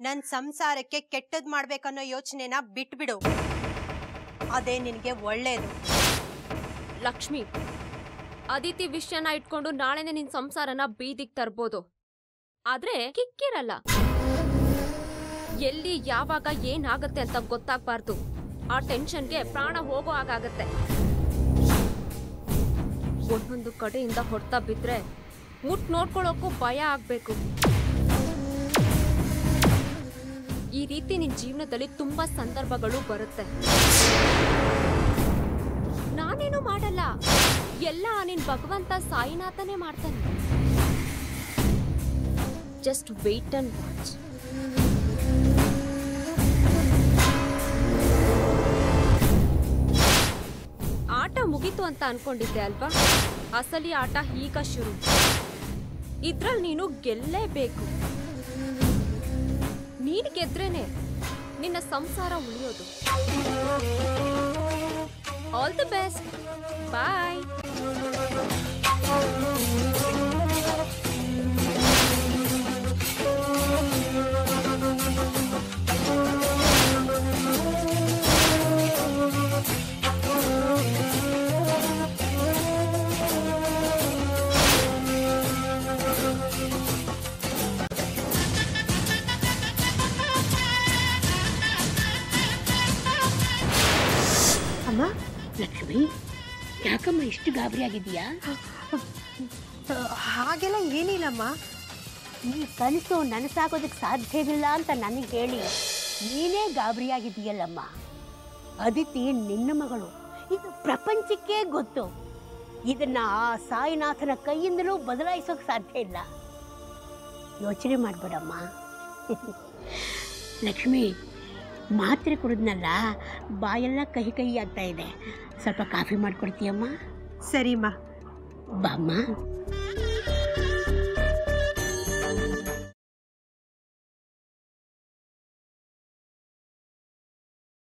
ನನ್ ಸಂಸಾರಕ್ಕೆ ಕೆಟ್ಟದ್ ಮಾಡ್ಬೇಕನ್ನೋ ಯೋಚನೆನ ಬಿಟ್ಬಿಡು. ಅದೇ ನಿನಗೆ ಒಳ್ಳೇದು. ಲಕ್ಷ್ಮಿ ಅದಿತಿ ವಿಷಯನ ಇಟ್ಕೊಂಡು ನಾಳೆನೆ ನಿನ್ ಸಂಸಾರನ ಬೀದಿಗೆ ತರ್ಬೋದು. ಆದ್ರೆ ಕಿಕ್ಕಿರಲ್ಲ. ಎಲ್ಲಿ, ಯಾವಾಗ, ಏನಾಗತ್ತೆ ಅಂತ ಗೊತ್ತಾಗ್ಬಾರ್ದು. ಆ ಟೆನ್ಷನ್ಗೆ ಪ್ರಾಣ ಹೋಗೋ ಹಾಗಾಗತ್ತೆ. ಒಂದೊಂದು ಕಡೆಯಿಂದ ಹೊಡ್ತಾ ಬಿದ್ರೆ ಮುಟ್ ನೋಡ್ಕೊಳ್ಳೋಕ್ಕೂ ಭಯ ಆಗ್ಬೇಕು. ಈ ರೀತಿ ನಿನ್ ಜೀವನದಲ್ಲಿ ತುಂಬಾ ಸಂದರ್ಭಗಳು ಬರುತ್ತೆ. ನಾನೇನು ಮಾಡಲ್ಲ. ಎಲ್ಲ ನಿನ್ ಭಗವಂತ ಸಾಯಿನಾಥನೇ ಮಾಡ್ತಾನೆ. ಜಸ್ಟ್ ವೇಟ್ ಅಂಡ್ ವಾಚ್ ಆಟ ಮುಗೀತು ಅಂತ ಅನ್ಕೊಂಡಿದ್ದೆ ಅಲ್ವಾ? ಅಸಲಿ ಆಟ ಈಗ ಶುರು. ಇದ್ರಲ್ಲಿ ನೀನು ಗೆಲ್ಲೇಬೇಕು. ನೀನ್ ಗೆದ್ರೇನೆ. ನಿನ್ನ ಸಂಸಾರ ಉಳಿಯೋದು. All the best bye Lakshmi ಯಾಕಮ್ಮ ಇಷ್ಟು ಗಾಬರಿ ಆಗಿದೀಯಾ ಹಾಗೆಲ್ಲ ಏನಿಲ್ಲಮ್ಮ. ಈ ಕನಸು ನನಸಾಗೋದಕ್ಕೆ ಸಾಧ್ಯವಿಲ್ಲ ಅಂತ ನನಗೆ ಹೇಳಿ ನೀನೇ ಗಾಬರಿಯಾಗಿದೀಯಲ್ಲಮ್ಮ ಅದಿತಿ ನಿನ್ನ ಮಗಳು ಇದು ಪ್ರಪಂಚಕ್ಕೆ ಗೊತ್ತು. ಇದನ್ನ ಆ ಸಾಯಿನಾಥನ ಕೈಯಿಂದಲೂ ಬದಲಾಯಿಸೋಕೆ ಸಾಧ್ಯ ಇಲ್ಲ. ಯೋಚನೆ ಮಾಡಬೇಡಮ್ಮ. ಲಕ್ಷ್ಮಿ ಮಾತ್ರೆ ಕುಡಿದ್ನಲ್ಲ ಬಾಯೆಲ್ಲ ಕಹಿ ಕಹಿ ಆಗ್ತಾ ಇದೆ. ಸ್ವಲ್ಪ ಕಾಫಿ ಮಾಡ್ಕೊಡ್ತೀಯಮ್ಮ? ಸರಿಮ್ಮ. ಬಾಮ್ಮ.